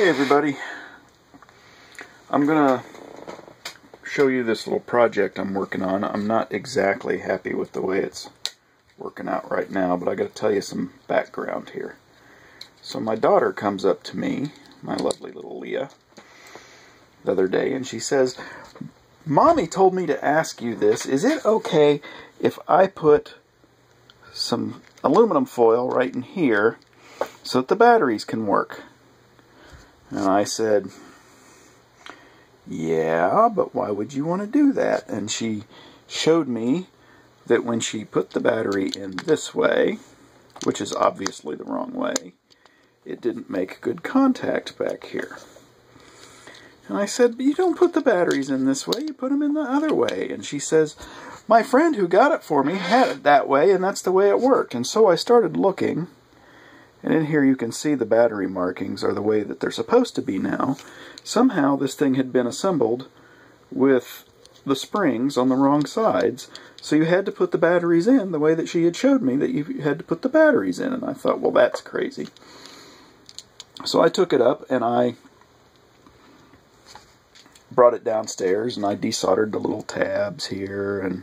Okay, everybody. I'm gonna show you this little project I'm working on. I'm not exactly happy with the way it's working out right now, but I gotta tell you some background here. So my daughter comes up to me, my lovely little Leah, the other day, and she says, Mommy told me to ask you this. Is it okay if I put some aluminum foil right in here so that the batteries can work? And I said, Yeah, but why would you want to do that? And she showed me that when she put the battery in this way, which is obviously the wrong way, it didn't make good contact back here. And I said, but you don't put the batteries in this way, you put them in the other way. And she says, my friend who got it for me had it that way, and that's the way it worked. And so I started looking, and in here you can see the battery markings are the way that they're supposed to be now. Somehow this thing had been assembled with the springs on the wrong sides, so you had to put the batteries in the way that she had showed me that you had to put the batteries in. And I thought, well, that's crazy. So I took it up and I brought it downstairs and I desoldered the little tabs here and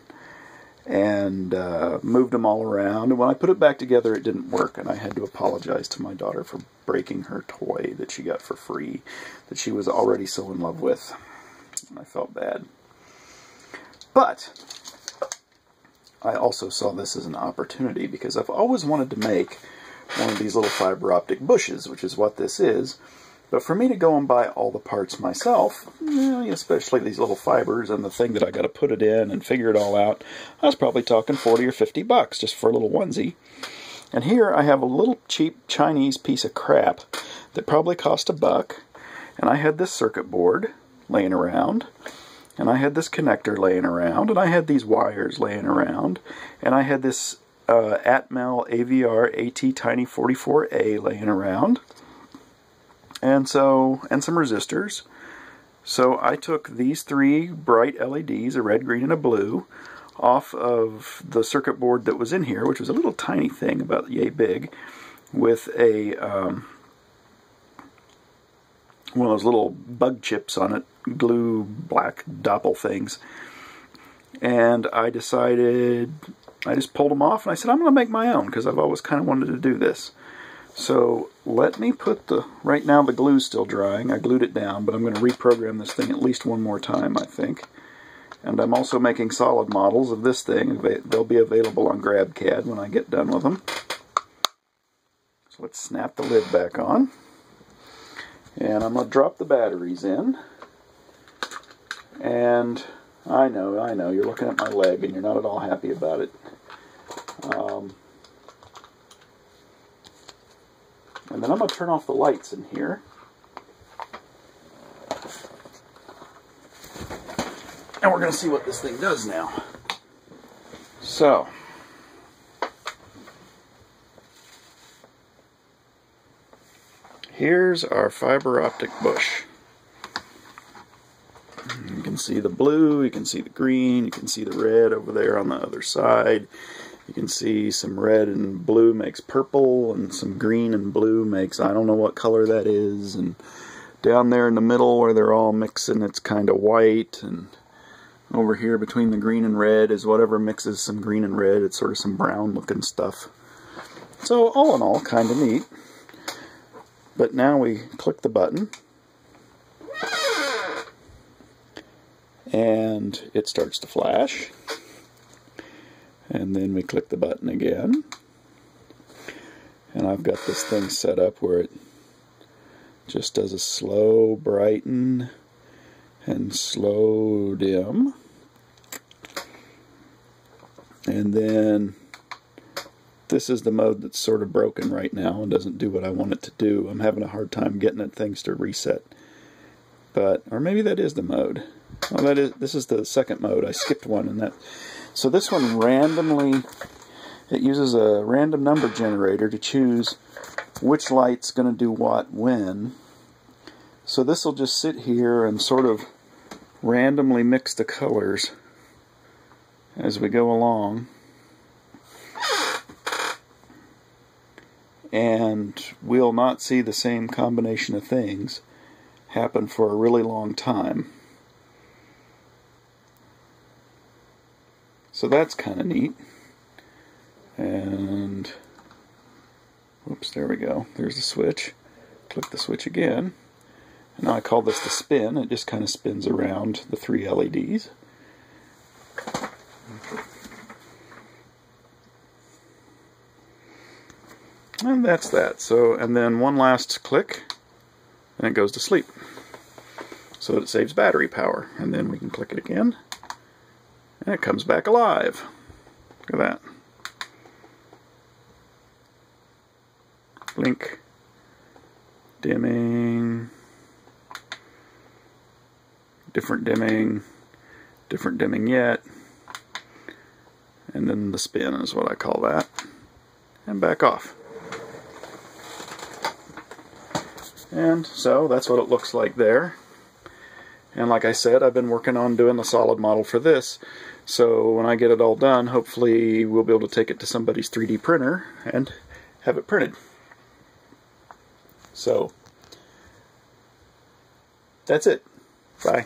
and uh, moved them all around. And when I put it back together, it didn't work, and I had to apologize to my daughter for breaking her toy that she got for free, that she was already so in love with. And I felt bad. But I also saw this as an opportunity because I've always wanted to make one of these little fiber optic bushes, which is what this is. But for me to go and buy all the parts myself, especially these little fibers and the thing that I got to put it in and figure it all out, I was probably talking 40 or 50 bucks just for a little onesie. And here I have a little cheap Chinese piece of crap that probably cost a buck. And I had this circuit board laying around. And I had this connector laying around. And I had these wires laying around. And I had this uh, Atmel AVR AT Tiny 44A laying around and so and some resistors. So I took these three bright LEDs, a red, green, and a blue, off of the circuit board that was in here, which was a little tiny thing about yay big, with a um, one of those little bug chips on it, glue black doppel things. And I decided, I just pulled them off and I said, I'm going to make my own because I've always kind of wanted to do this. So let me put the, right now the glue's still drying. I glued it down, but I'm going to reprogram this thing at least one more time, I think. And I'm also making solid models of this thing. They'll be available on GrabCAD when I get done with them. So let's snap the lid back on. And I'm going to drop the batteries in. And I know, I know, you're looking at my leg and you're not at all happy about it. Um, And then I'm going to turn off the lights in here. And we're going to see what this thing does now. So, here's our fiber optic bush. You can see the blue, you can see the green, you can see the red over there on the other side. You can see some red and blue makes purple, and some green and blue makes I don't know what color that is. And down there in the middle where they're all mixing, it's kind of white. And over here between the green and red is whatever mixes some green and red. It's sort of some brown looking stuff. So all in all, kind of neat. But now we click the button. And it starts to flash and then we click the button again and I've got this thing set up where it just does a slow brighten and slow dim and then this is the mode that's sort of broken right now and doesn't do what I want it to do. I'm having a hard time getting it things to reset. But or maybe that is the mode. Well that is this is the second mode. I skipped one and that so this one randomly, it uses a random number generator to choose which light's going to do what when. So this will just sit here and sort of randomly mix the colors as we go along. and we'll not see the same combination of things happen for a really long time. So that's kind of neat. And, whoops, there we go. There's the switch. Click the switch again. And now I call this the spin. It just kind of spins around the three LEDs. And that's that. So, and then one last click, and it goes to sleep. So it saves battery power. And then we can click it again, and it comes back alive. Look at that. Blink. Dimming. Different dimming. Different dimming yet. And then the spin is what I call that. And back off. And so that's what it looks like there. And like I said, I've been working on doing the solid model for this. So when I get it all done, hopefully we'll be able to take it to somebody's 3D printer and have it printed. So that's it. Bye.